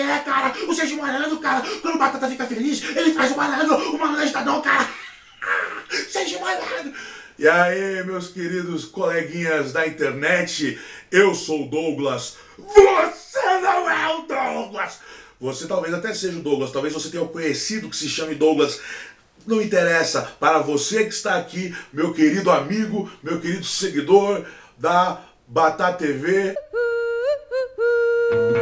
aí é, cara. O Sérgio Malandro, cara. Quando o Batata fica feliz, ele faz o malandro. O malandro está não, cara. Sérgio Malandro. E aí, meus queridos coleguinhas da internet, eu sou o Douglas. Você não é o Douglas! Você talvez até seja o Douglas, talvez você tenha um conhecido que se chame Douglas. Não interessa, para você que está aqui, meu querido amigo, meu querido seguidor da Batata TV.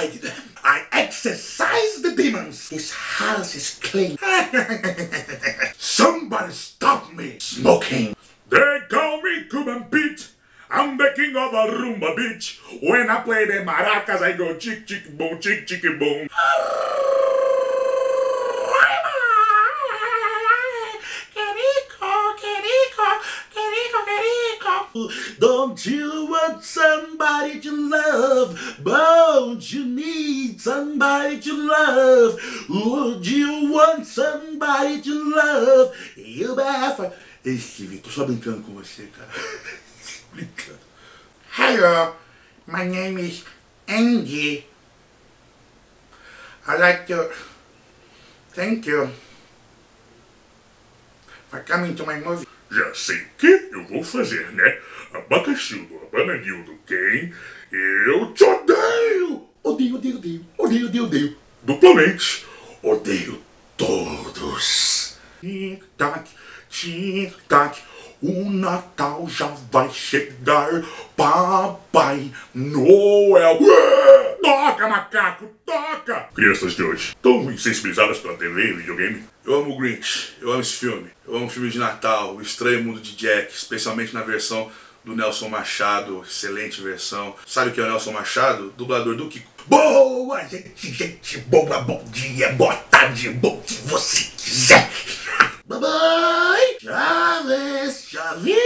Alright then. I exercise the demons. This house is clean. Somebody stop me smoking. They call me Cuban Pete. I'm the king of a rumba bitch. When I play the maracas, I go chick chick boom, chick chick boom. Don't you want somebody to love? Don't you need somebody to love? Would you want somebody to love? You better. Steve, tô só brincando com você, cara. brincando. Hello, my name is Angie. I like to thank you for coming to my movie. Já sei o que eu vou fazer, né? Abacaxi do bananil do Ken. Eu te odeio! Odeio, odeio, odeio, odeio, odeio, odeio. Duplamente. Odeio todos. Tic-tac, tic-tac, o Natal já vai chegar. Papai Noel. Ué, Toca, macaco, toca! Crianças de hoje, tão insensibilizadas pela TV e videogame? Eu amo o Grinch, eu amo esse filme. Eu amo o filme de Natal, O Estranho Mundo de Jack, especialmente na versão do Nelson Machado, excelente versão. Sabe o que é o Nelson Machado? Dublador do Kiko. Boa, gente, gente boa, bom dia, boa tarde, bom que você quiser. Bye Chaves, Chaves,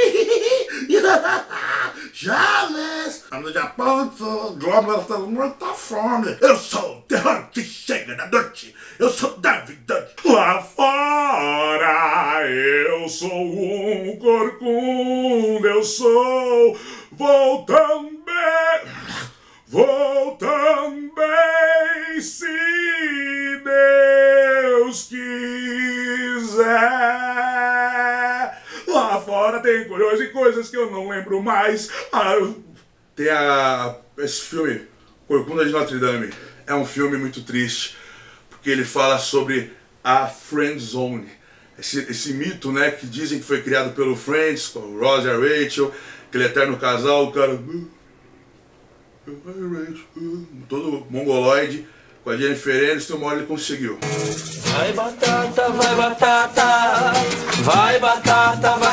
Ando de aponto, Globo tá muita fome. Eu sou o terror que chega na noite, eu sou David Dutch. Lá fora eu sou um corcunda, eu sou. Vou também. Vou também, se Deus quiser. Lá fora tem colhões e coisas que eu não lembro mais. Ah, tem a, esse filme, Corcunda de Notre Dame. É um filme muito triste, porque ele fala sobre a friend zone. Esse, esse mito, né, que dizem que foi criado pelo Friends, com o Ross e a Rachel, aquele eterno casal, o cara... Todo mongoloide, com a Jennifer Aniston, uma hora ele conseguiu. Vai batata, vai batata, vai batata, vai.